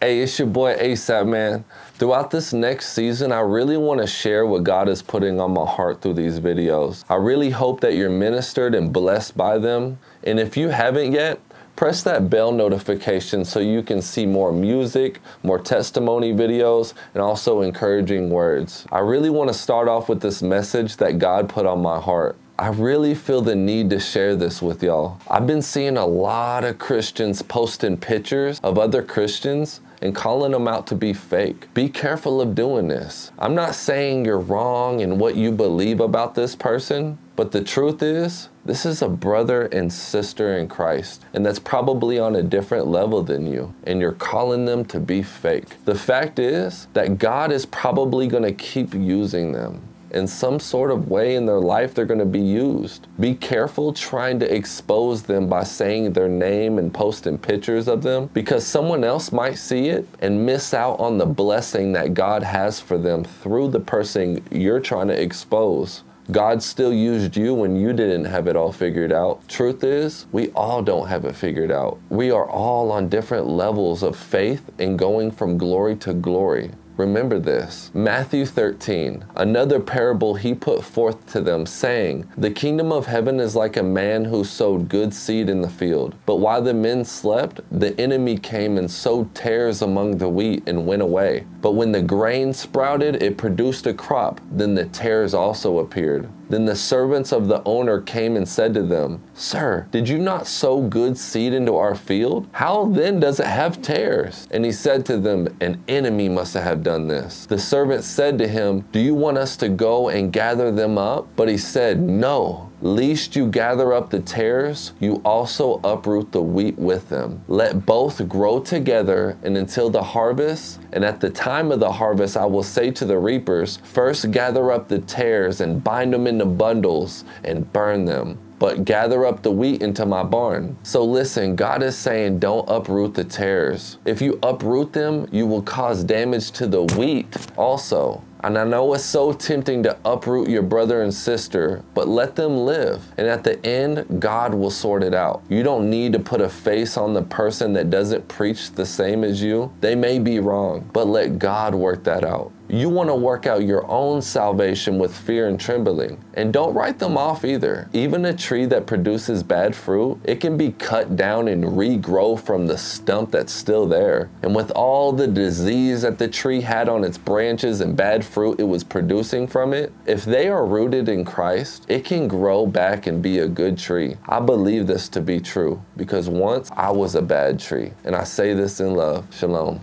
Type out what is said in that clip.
Hey, it's your boy ASAP, man. Throughout this next season, I really want to share what God is putting on my heart through these videos. I really hope that you're ministered and blessed by them. And if you haven't yet, press that bell notification so you can see more music, more testimony videos, and also encouraging words. I really want to start off with this message that God put on my heart. I really feel the need to share this with y'all. I've been seeing a lot of Christians posting pictures of other Christians and calling them out to be fake. Be careful of doing this. I'm not saying you're wrong in what you believe about this person, but the truth is, this is a brother and sister in Christ, and that's probably on a different level than you, and you're calling them to be fake. The fact is that God is probably gonna keep using them in some sort of way in their life they're going to be used. Be careful trying to expose them by saying their name and posting pictures of them because someone else might see it and miss out on the blessing that God has for them through the person you're trying to expose. God still used you when you didn't have it all figured out. Truth is, we all don't have it figured out. We are all on different levels of faith and going from glory to glory. Remember this. Matthew 13, another parable he put forth to them, saying, The kingdom of heaven is like a man who sowed good seed in the field. But while the men slept, the enemy came and sowed tares among the wheat and went away. But when the grain sprouted, it produced a crop. Then the tares also appeared. Then the servants of the owner came and said to them, Sir, did you not sow good seed into our field? How then does it have tares? And he said to them, An enemy must have done this. The servant said to him, Do you want us to go and gather them up? But he said, No. Least you gather up the tares, you also uproot the wheat with them. Let both grow together and until the harvest. And at the time of the harvest, I will say to the reapers, First gather up the tares and bind them into bundles and burn them but gather up the wheat into my barn. So listen, God is saying don't uproot the tares. If you uproot them, you will cause damage to the wheat also. And I know it's so tempting to uproot your brother and sister, but let them live. And at the end, God will sort it out. You don't need to put a face on the person that doesn't preach the same as you. They may be wrong, but let God work that out. You want to work out your own salvation with fear and trembling. And don't write them off either. Even a tree that produces bad fruit, it can be cut down and regrow from the stump that's still there. And with all the disease that the tree had on its branches and bad fruit it was producing from it, if they are rooted in Christ, it can grow back and be a good tree. I believe this to be true because once I was a bad tree. And I say this in love. Shalom.